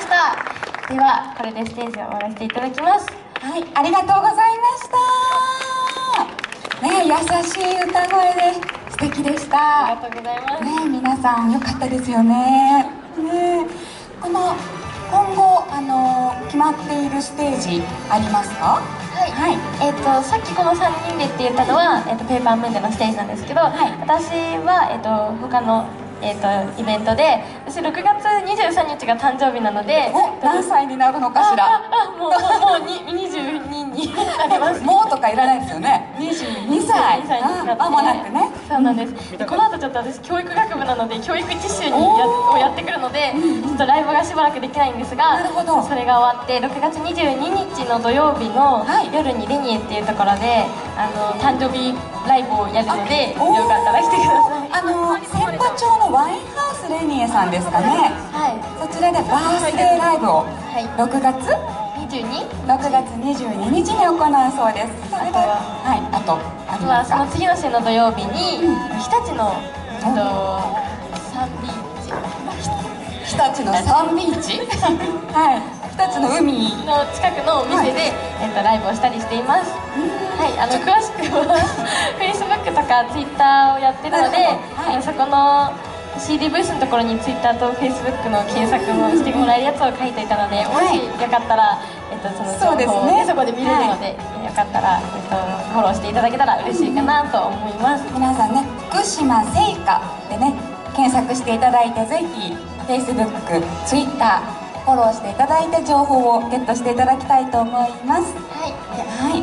した。ではこれでステージを終わらせていただきます。はいありがとうございました。ね優しい歌声で素敵でした。ありがとうございます。ね皆さん良かったですよね。ねこの今後あの決まっているステージありますか？はい、はい、えっ、ー、とさっきこの3人でって言ったのは、えーと、ペーパームーンでのステージなんですけど、はい、私は、えーと他のえーと、イベントで私6月23日が誕生日なので何歳になるのかしら？あもうもうもう22になります。もうとかいらないですよね。22歳。22歳になって間もなくね。そうなんです。でこの後ちょっと私教育学部なので教育実習にやをやってくるのでちょっとライブがしばらくできないんですがなるほど。それが終わって6月22日の土曜日の夜にレニエっていうところであの誕生日ライブをやるのでよかったら来てください。あの千波町のワインハウスレニエさんですかね。はい。そちらでバースデーライブを6月？22?6 月22日に行うそうです。それではいあとあとはその次の週の土曜日に、日立の、えっと、サンビーチ。日立のサンビーチ。はい。日立の海の近くのお店で、えっと、ライブをしたりしています。はいあの詳しくは Facebook とか Twitter をやってるので、はい、そこの CD ブースのところに Twitter と Facebook の検索もしてもらえるやつを書いていたので、もしよかったら、えっと、その情報を、ね、そこで見れるので、よかったら、えっと、フォローしていただけたら嬉しいかなと思います。皆さんね福島聖火でね検索していただいてぜひ Facebook、Twitter フォローしていただいて情報をゲットしていただきたいと思います。はい